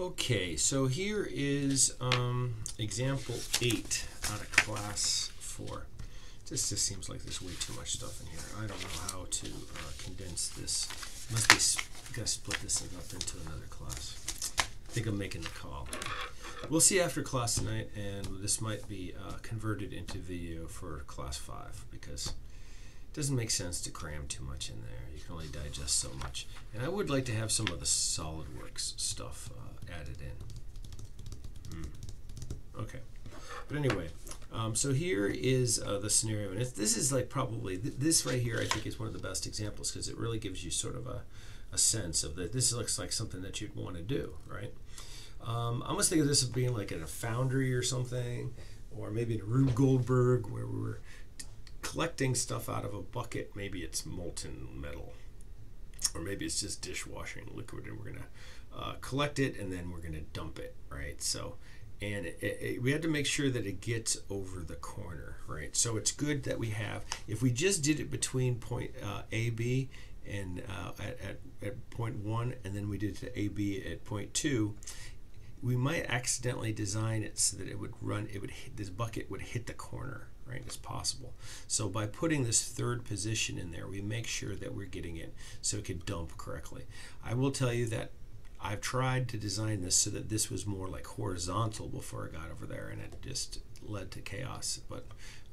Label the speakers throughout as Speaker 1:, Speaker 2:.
Speaker 1: Okay, so here is um, example 8 out of class 4. This just seems like there's way too much stuff in here. I don't know how to uh, condense this. Must be s- gotta split this thing up into another class. I think I'm making the call. We'll see after class tonight, and this might be uh, converted into video for class 5 because doesn't make sense to cram too much in there. You can only digest so much. And I would like to have some of the SolidWorks stuff uh, added in. Hmm. Okay. But anyway, um, so here is uh, the scenario, and this is like probably th- this right here. I think is one of the best examples because it really gives you sort of a, a sense of that. This looks like something that you'd want to do, right? Um, I almost think of this as being like in a foundry or something, or maybe in Rube Goldberg, where we were collecting stuff out of a bucket. Maybe it's molten metal, or maybe it's just dishwashing liquid, and we're gonna uh, collect it and then we're gonna dump it, right? So, and it, it, we had to make sure that it gets over the corner, right? So it's good that we have. If we just did it between point uh, A B and uh, at, at, at point one, and then we did it to A B at point two, we might accidentally design it so that it would run. It would hit, this bucket would hit the corner, right? As possible. So by putting this third position in there, we make sure that we're getting it so it could dump correctly. I will tell you that I've tried to design this so that this was more like horizontal before I got over there, and it just led to chaos. But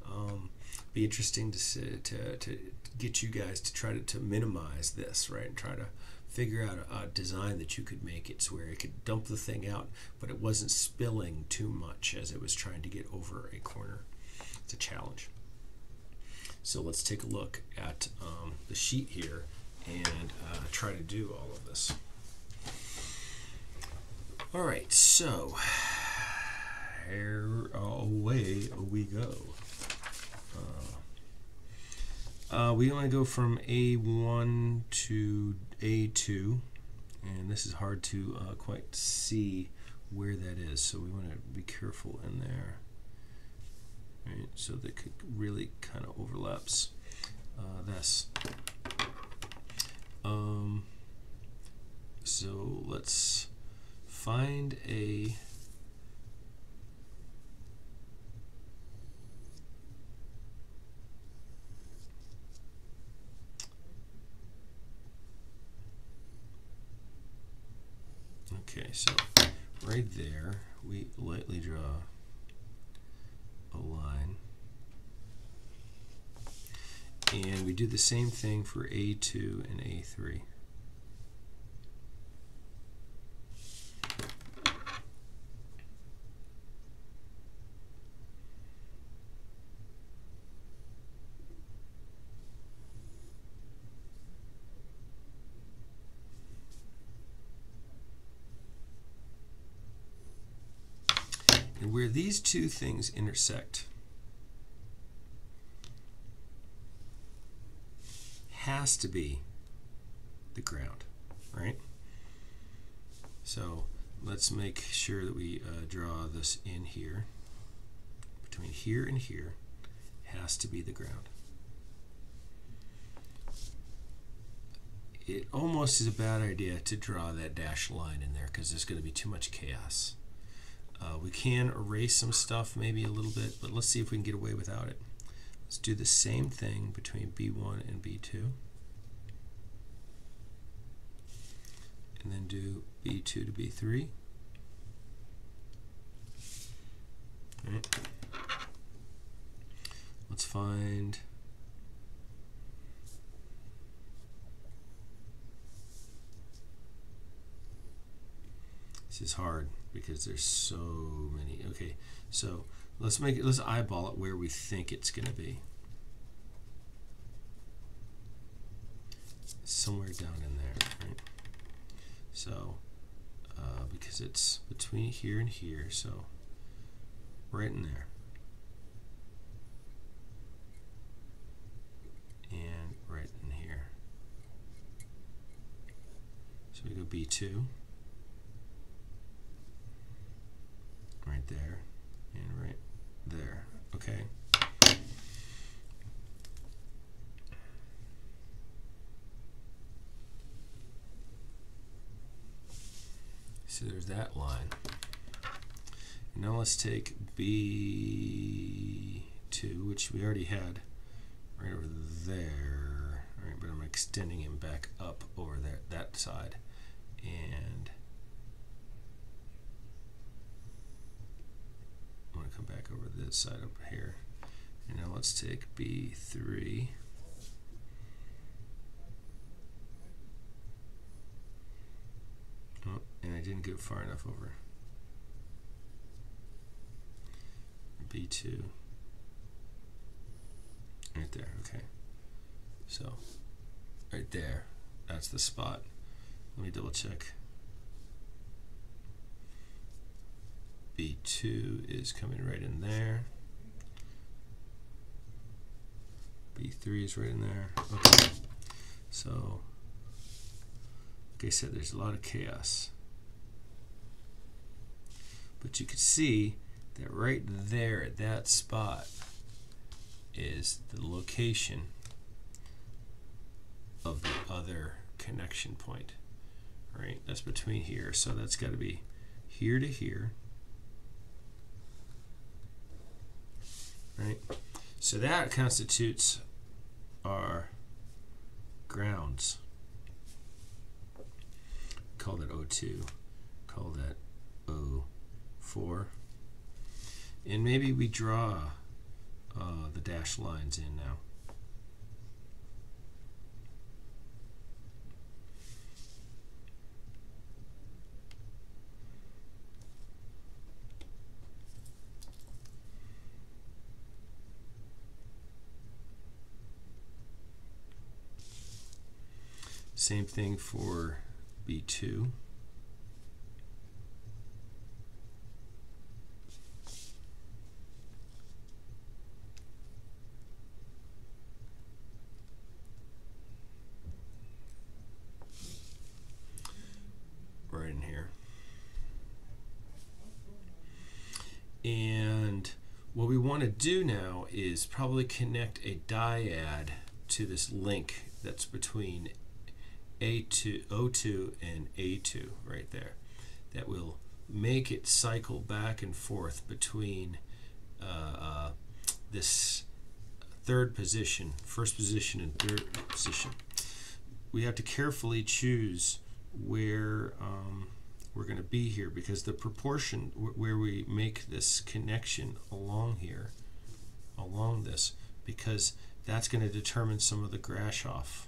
Speaker 1: um, be interesting to, to to get you guys to try to, to minimize this, right, and try to figure out a, a design that you could make it so where it could dump the thing out, but it wasn't spilling too much as it was trying to get over a corner. It's a challenge. So let's take a look at um, the sheet here and uh, try to do all of this. All right, so here away we go. Uh, uh, we want to go from A1 to A2, and this is hard to uh, quite see where that is, so we want to be careful in there. Right, so that could really kind of overlaps uh, this. Um, so let's find a Okay, so right there, we lightly draw a line. And we do the same thing for A2 and A3. And where these two things intersect has to be the ground, right? So let's make sure that we uh, draw this in here. Between here and here has to be the ground. It almost is a bad idea to draw that dashed line in there because there's going to be too much chaos. Uh, we can erase some stuff maybe a little bit, but let's see if we can get away without it. Let's do the same thing between B1 and B2. And then do B2 to B3. Right. Let's find This is hard because there's so many. Okay, so let's make it. Let's eyeball it where we think it's going to be. Somewhere down in there? So, uh, because it's between here and here, so right in there. And right in here. So we go B2. right there and right there. Okay. So there's that line. Now let's take B2, which we already had right over there. All right, but I'm extending him back up over there, that side. And I'm going to come back over this side up here. And now let's take B3. Oh, and I didn't get far enough over. B2. Right there, okay. So, right there, that's the spot. Let me double check. B2 is coming right in there. B3 is right in there. Okay. So, like I said, there's a lot of chaos. But you can see that right there at that spot is the location of the other connection point. Right? That's between here. So that's got to be here to here. Right? So that constitutes our grounds. Call that O2. Call that O4. And maybe we draw uh, the dashed lines in now. Same thing for B2. Right in here. And what we want to do now is probably connect a dyad to this link that's between a2, O2 and A2 right there. That will make it cycle back and forth between uh, uh, this third position, first position and third position. We have to carefully choose where um, we're going to be here because the proportion where we make this connection along here, along this, because that's going to determine some of the Grashof.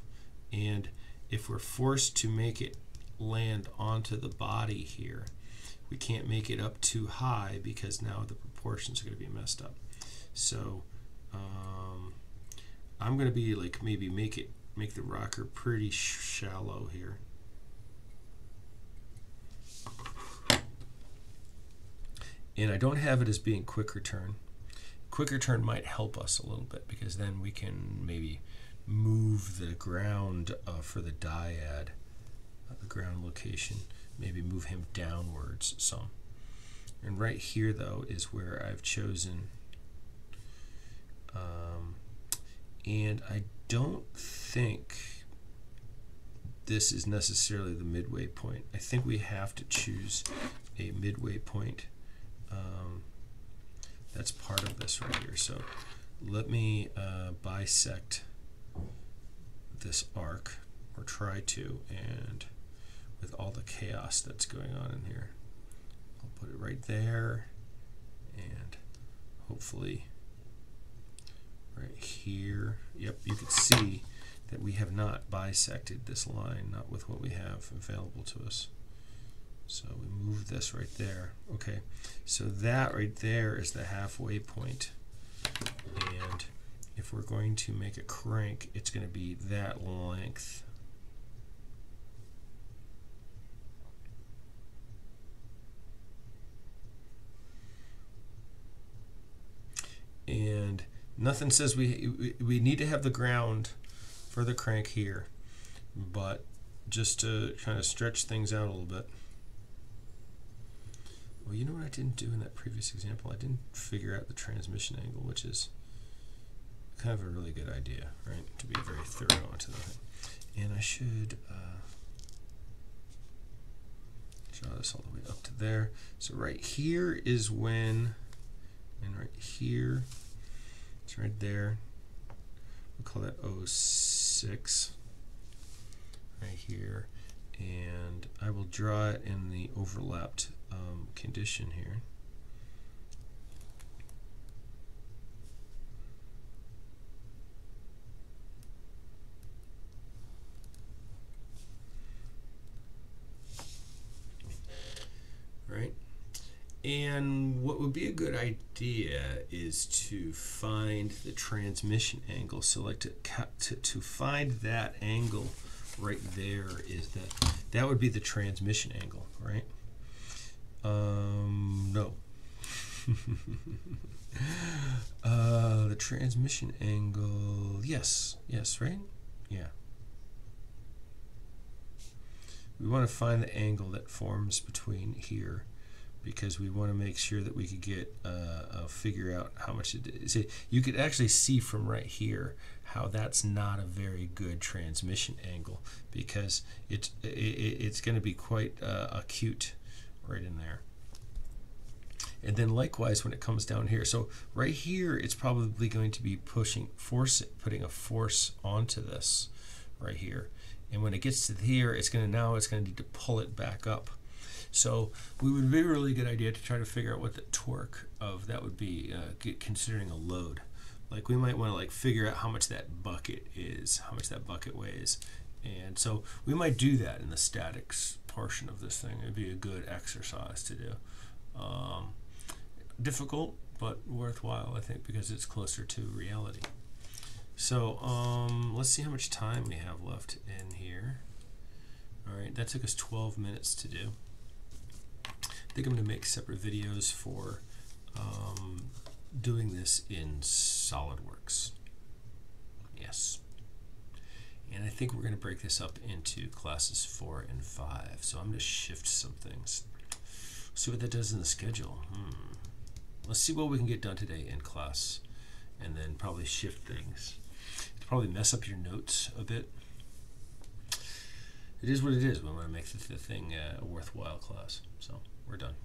Speaker 1: And if we're forced to make it land onto the body here, we can't make it up too high because now the proportions are going to be messed up. So um, I'm going to be like maybe make it make the rocker pretty sh shallow here. And I don't have it as being quick return. Quick return might help us a little bit because then we can maybe move the ground uh, for the dyad, uh, the ground location, maybe move him downwards some. And right here, though, is where I've chosen. Um, and I don't think this is necessarily the midway point. I think we have to choose a midway point. Um, that's part of this right here. So let me uh, bisect this arc, or try to, and with all the chaos that's going on in here. I'll put it right there, and hopefully right here. Yep, you can see that we have not bisected this line, not with what we have available to us. So we move this right there. Okay, so that right there is the halfway point. And if we're going to make a crank, it's going to be that length. And nothing says we, we need to have the ground for the crank here, but just to kind of stretch things out a little bit. Well, you know what I didn't do in that previous example? I didn't figure out the transmission angle, which is kind of a really good idea, right? To be very thorough into the thing. And I should uh, Draw this all the way up to there. So right here is when, and right here, it's right there. We'll call that O6 right here. And I will draw it in the overlapped um, condition here. right? And what would be a good idea is to find the transmission angle. So like to, to, to find that angle right there is that, that would be the transmission angle, right? Um, no. uh, the transmission angle, yes, yes, right? Yeah. We want to find the angle that forms between here because we want to make sure that we could get uh, figure out how much it is. You could actually see from right here how that's not a very good transmission angle because it's it, it's going to be quite uh, acute right in there. And then likewise when it comes down here. So right here it's probably going to be pushing force putting a force onto this right here. And when it gets to here, it's going to now it's going to need to pull it back up. So we would be a really good idea to try to figure out what the torque of that would be, uh, considering a load. Like we might want to like figure out how much that bucket is, how much that bucket weighs. And so we might do that in the statics portion of this thing. It'd be a good exercise to do. Um, difficult, but worthwhile, I think, because it's closer to reality. So um, let's see how much time we have left in here. All right, that took us 12 minutes to do. I think I'm going to make separate videos for um, doing this in SolidWorks. Yes. And I think we're going to break this up into classes 4 and 5. So I'm going to shift some things. See what that does in the schedule. Hmm. Let's see what we can get done today in class and then probably shift things probably mess up your notes a bit. It is what it is. We want to make the, the thing uh, a worthwhile class. So we're done.